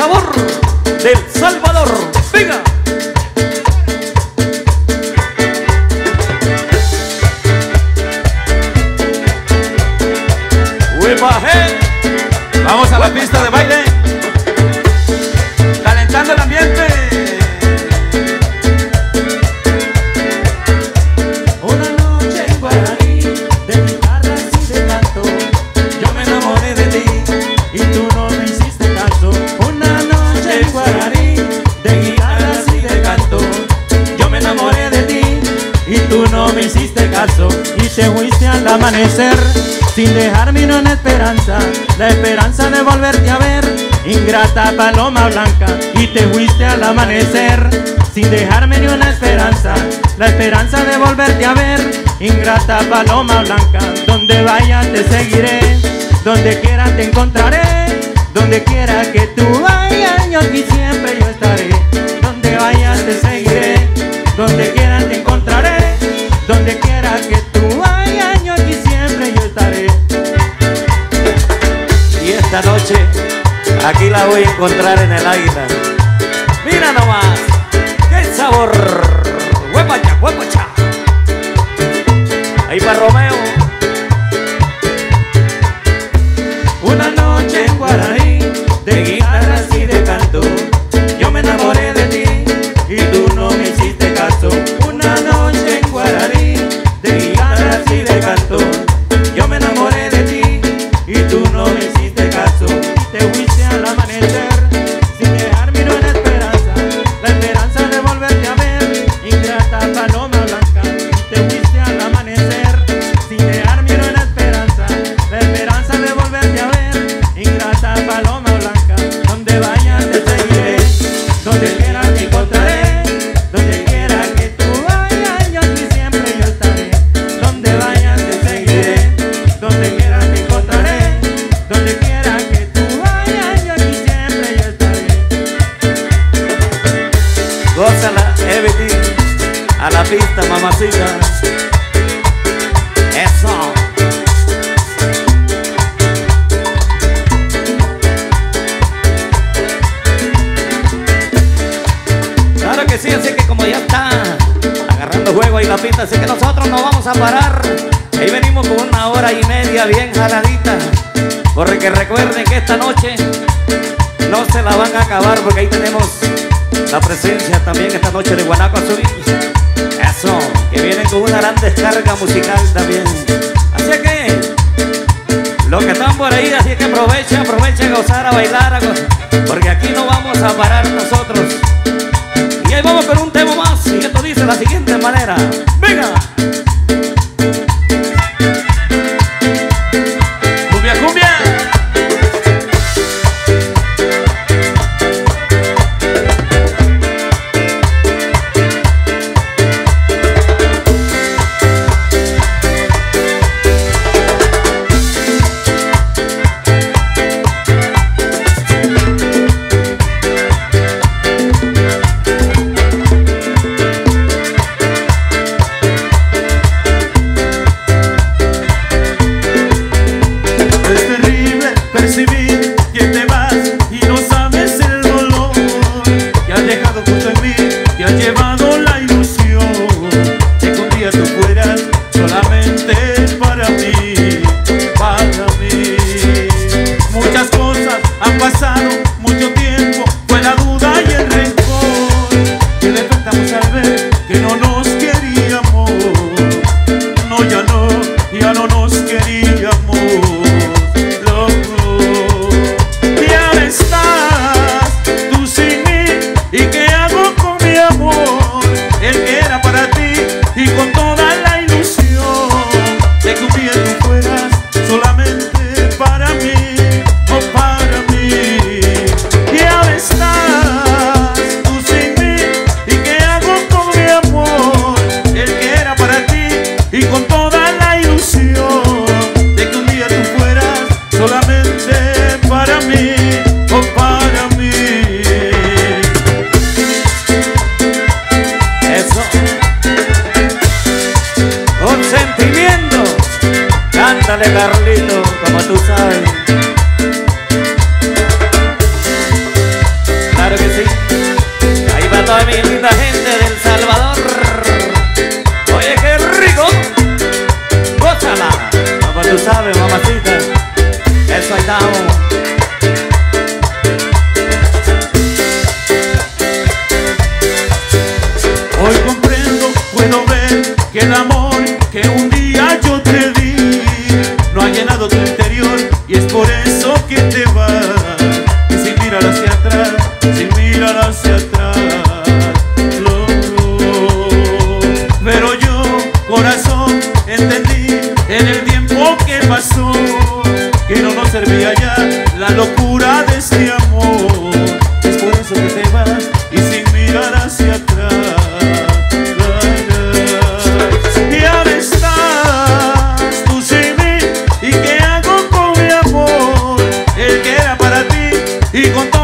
sabor del Salvador. Venga. Vamos a la pista de baile. Amanecer, sin dejarme ni una esperanza, la esperanza de volverte a ver. Ingrata paloma blanca, y te fuiste al amanecer, sin dejarme ni una esperanza, la esperanza de volverte a ver. Ingrata paloma blanca, donde vayas te seguiré, donde quiera te encontraré, donde quiera que tú vayas, la voy a encontrar en el águila. Mira nomás, qué sabor. A la pista, mamacita. Eso. Claro que sí, así que como ya está agarrando juego ahí la pista, así que nosotros no vamos a parar. Ahí venimos con una hora y media bien jaladita. Porque recuerden que esta noche no se la van a acabar porque ahí tenemos la presencia también esta noche de Guanaco Azul. Que vienen con una gran descarga musical también. Así que, los que están por ahí, así que aprovechen, aprovechen a gozar, a bailar, a go- porque aquí no vamos a parar nosotros. Y ahí vamos con un tema más, y esto dice de la siguiente manera. ¡Venga! começar no este amor. Es por eso que te vas y sin mirar hacia atrás. Y ahora estás tú sin mí ¿Y qué hago con mi amor? El que era para ti y con toda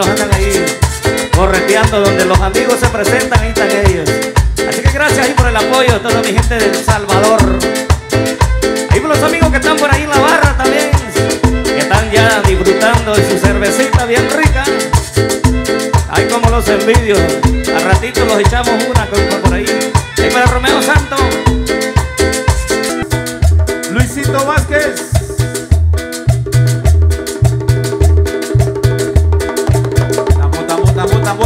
los andan ahí correteando, donde los amigos se presentan, ahí están ellos. Así que gracias ahí por el apoyo a toda mi gente de El Salvador. Ahí por los amigos que están por ahí en la barra también, que están ya disfrutando de su cervecita bien rica. Ay, como los envidio. A ratito los echamos una por ahí. Ahí para Romeo Santo. Luisito Vázquez.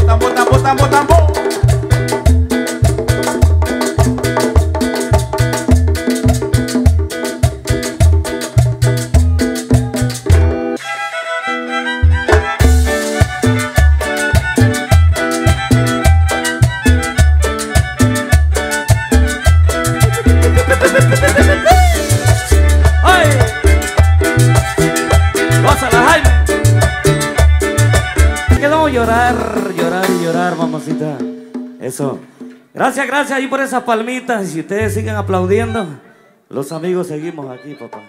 Tambo, tambo, tambo, tambo, tambo, Eso. Gracias, gracias ahí por esas palmitas. Y si ustedes siguen aplaudiendo, los amigos seguimos aquí, papá.